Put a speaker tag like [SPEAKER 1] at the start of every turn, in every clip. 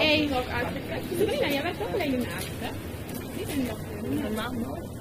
[SPEAKER 1] Eén. Ja, jij bent ook alleen in de Normaal nooit.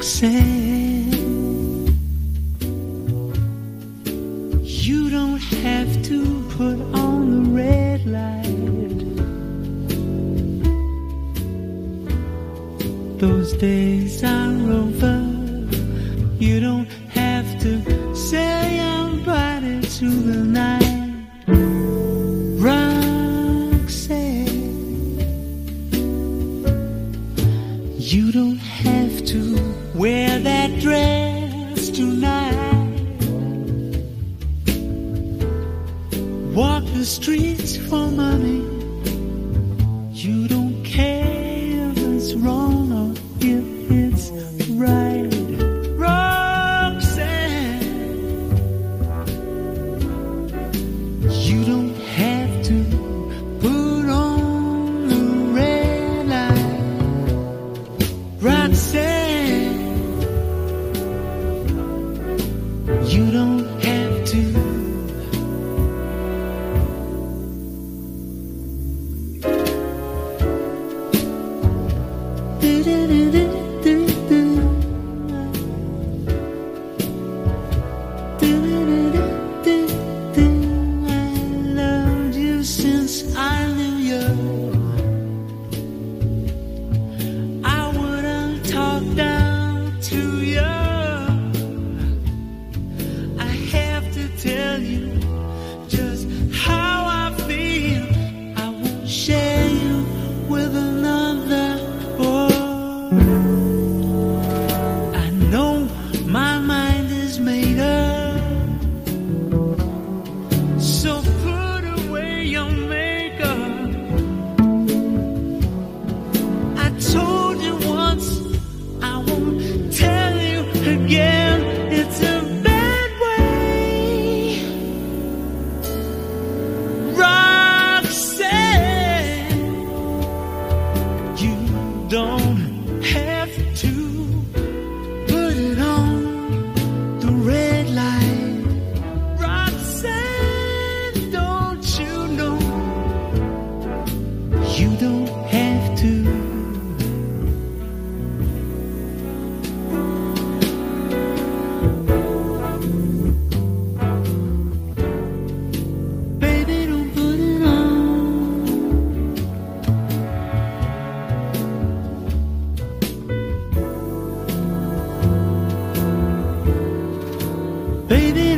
[SPEAKER 1] Roxanne. You don't have to put on the red light. Those days are over. You don't have to sell your body to the night. Rock, say You don't walk the streets for money. You don't care if it's wrong or if it's right. Roxanne, you don't have to put on the red light. Roxanne, you don't. hallelujah. You don't have to. Baby, don't put it on. Baby